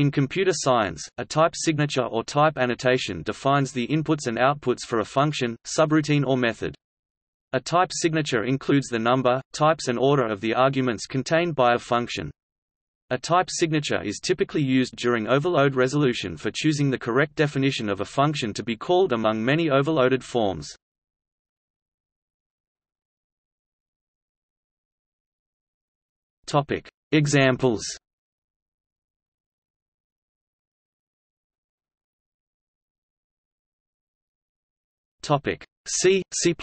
In computer science, a type signature or type annotation defines the inputs and outputs for a function, subroutine or method. A type signature includes the number, types and order of the arguments contained by a function. A type signature is typically used during overload resolution for choosing the correct definition of a function to be called among many overloaded forms. Examples. Topic: C, C++.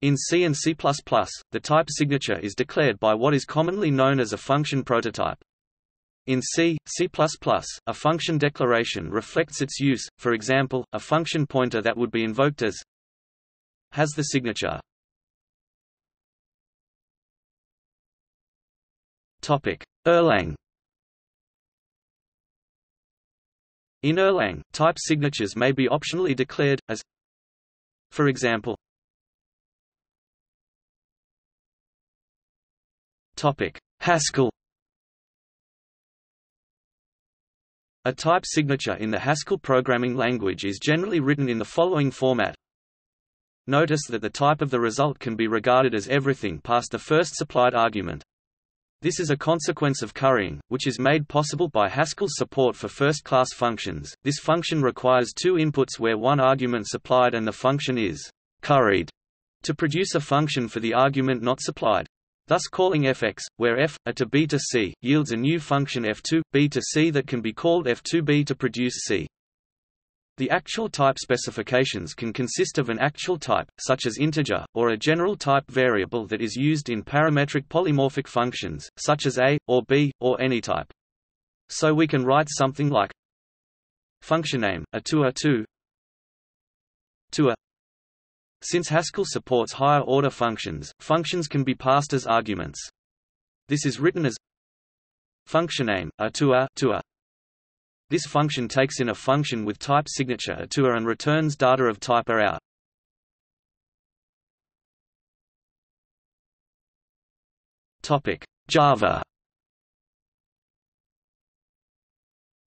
In C and C++, the type signature is declared by what is commonly known as a function prototype. In C, C++, a function declaration reflects its use, for example, a function pointer that would be invoked as has the signature. Erlang In Erlang, type signatures may be optionally declared, as for example Haskell A type signature in the Haskell programming language is generally written in the following format. Notice that the type of the result can be regarded as everything past the first supplied argument. This is a consequence of currying, which is made possible by Haskell's support for first-class functions. This function requires two inputs where one argument supplied and the function is curried to produce a function for the argument not supplied. Thus calling fx, where f, a to b to c, yields a new function f2, b to c that can be called f2b to produce c. The actual type specifications can consist of an actual type, such as integer, or a general type variable that is used in parametric polymorphic functions, such as a, or b, or any type. So we can write something like function name, a to a to to a since Haskell supports higher-order functions, functions can be passed as arguments. This is written as function name, a to a, to a. This function takes in a function with type signature a to a and returns data of type a out. Topic: Java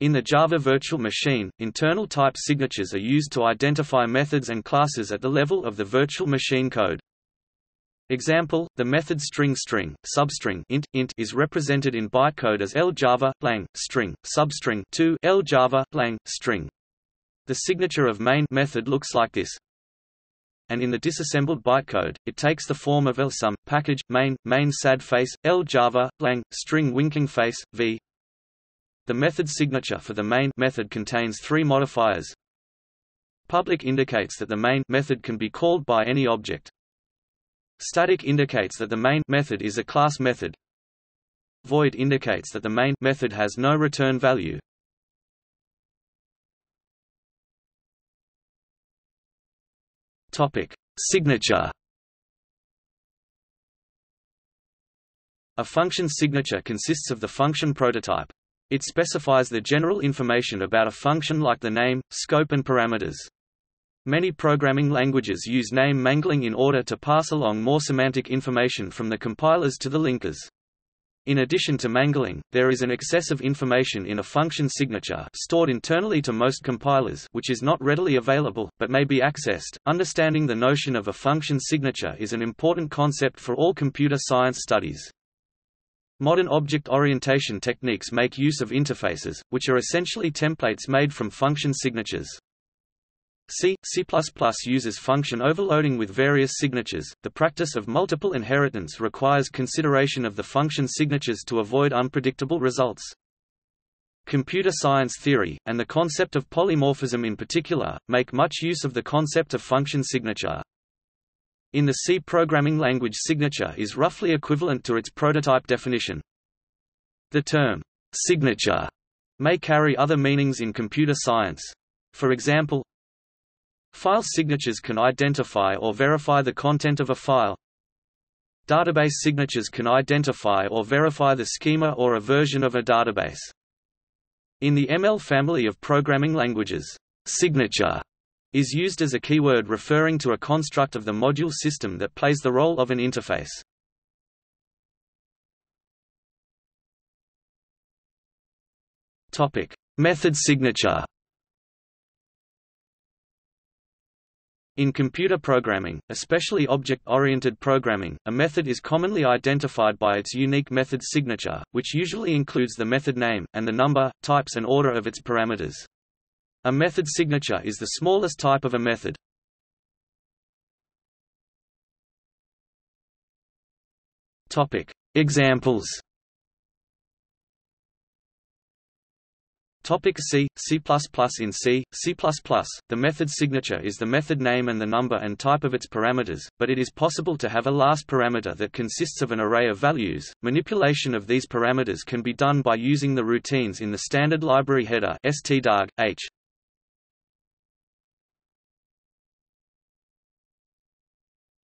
In the Java virtual machine, internal type signatures are used to identify methods and classes at the level of the virtual machine code. Example, the method string string, substring int, int is represented in bytecode as ljava, lang, string, substring 2 ljava, lang, string. The signature of main method looks like this. And in the disassembled bytecode, it takes the form of lsum, package, main, main sad face, ljava, lang, string winking face, v, the method signature for the main method contains three modifiers. Public indicates that the main method can be called by any object. Static indicates that the main method is a class method. Void indicates that the main method has no return value. Topic: Signature. A function signature consists of the function prototype. It specifies the general information about a function like the name, scope and parameters. Many programming languages use name mangling in order to pass along more semantic information from the compilers to the linkers. In addition to mangling, there is an excess of information in a function signature stored internally to most compilers which is not readily available, but may be accessed. Understanding the notion of a function signature is an important concept for all computer science studies. Modern object orientation techniques make use of interfaces, which are essentially templates made from function signatures. C, C++ uses function overloading with various signatures. The practice of multiple inheritance requires consideration of the function signatures to avoid unpredictable results. Computer science theory, and the concept of polymorphism in particular, make much use of the concept of function signature. In the C programming language signature is roughly equivalent to its prototype definition. The term, signature, may carry other meanings in computer science. For example, file signatures can identify or verify the content of a file. Database signatures can identify or verify the schema or a version of a database. In the ML family of programming languages, signature is used as a keyword referring to a construct of the module system that plays the role of an interface. Topic: Method signature. In computer programming, especially object-oriented programming, a method is commonly identified by its unique method signature, which usually includes the method name, and the number, types and order of its parameters. A method signature is the smallest type of a method. Examples Topic C, C++ In C, C++, the method signature is the method name and the number and type of its parameters, but it is possible to have a last parameter that consists of an array of values. Manipulation of these parameters can be done by using the routines in the standard library header stdarg, h.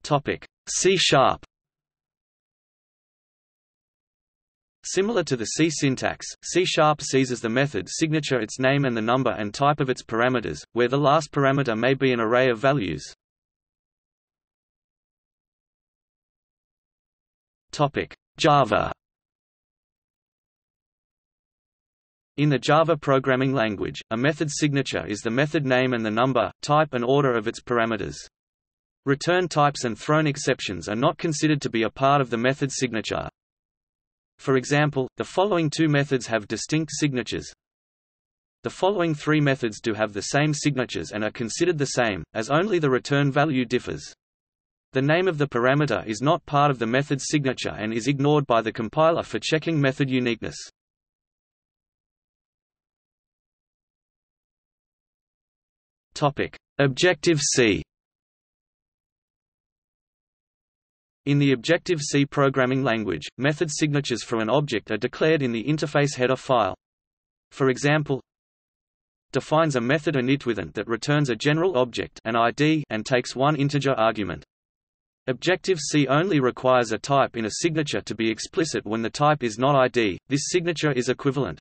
Topic C sharp Similar to the C syntax, C-sharp seizes the method signature its name and the number and type of its parameters, where the last parameter may be an array of values. Java In the Java programming language, a method signature is the method name and the number, type and order of its parameters. Return types and thrown exceptions are not considered to be a part of the method signature. For example, the following two methods have distinct signatures. The following three methods do have the same signatures and are considered the same, as only the return value differs. The name of the parameter is not part of the method's signature and is ignored by the compiler for checking method uniqueness. Objective-C In the Objective-C programming language, method signatures for an object are declared in the interface header file. For example, defines a method initWithInt that returns a general object an ID and takes one integer argument. Objective-C only requires a type in a signature to be explicit when the type is not ID. This signature is equivalent